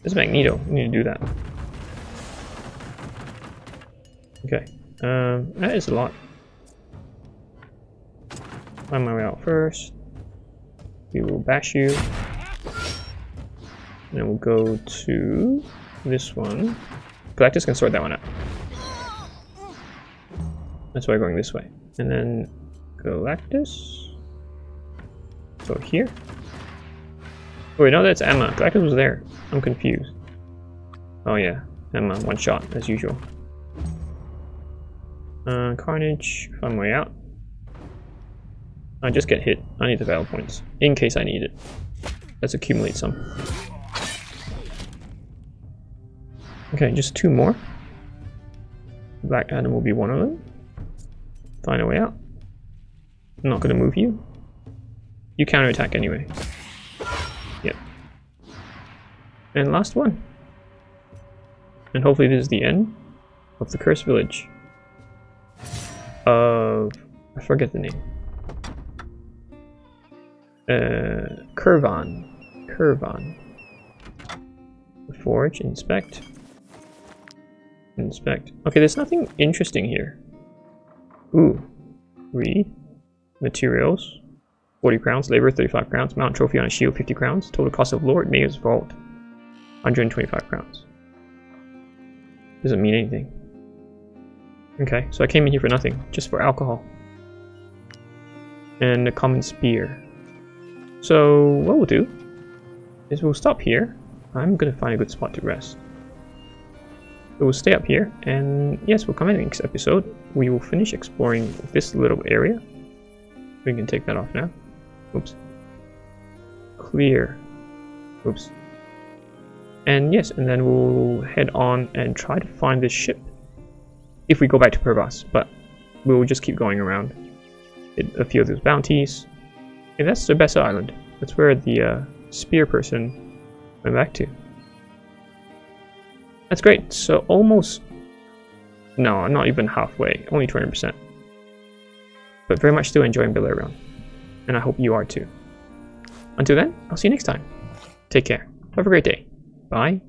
This is Magneto. We need to do that. Okay. Um, that is a lot. Find my way out first. We will bash you. And then we'll go to this one. Galactus can sort that one out. That's why going this way. And then Galactus. So here. Oh, wait, no, that's Emma. Galactus was there. I'm confused. Oh yeah, Emma, one shot, as usual. Uh, Carnage, find my way out. I just get hit. I need the battle points, in case I need it. Let's accumulate some. Okay, just two more. Black Adam will be one of them. Find a way out. I'm not gonna move you. You counterattack anyway. Yep. And last one. And hopefully this is the end of the cursed village. Of... I forget the name. Uh, Curvon. Curvon. Forge, inspect. Inspect. Okay, there's nothing interesting here. Ooh. Read. Materials. 40 crowns. Labor, 35 crowns. Mount trophy on a shield, 50 crowns. Total cost of Lord Mayor's Vault, 125 crowns. Doesn't mean anything. Okay, so I came in here for nothing. Just for alcohol. And a common spear. So, what we'll do is we'll stop here. I'm gonna find a good spot to rest. So we'll stay up here, and yes, we'll come in the next episode. We will finish exploring this little area. We can take that off now. Oops. Clear. Oops. And yes, and then we'll head on and try to find this ship. If we go back to Pervas, but we'll just keep going around. a few of those bounties. That's the best island. That's where the uh, spear person went back to. That's great. So almost... No, I'm not even halfway. Only 20%. But very much still enjoying Belerion. And I hope you are too. Until then, I'll see you next time. Take care. Have a great day. Bye.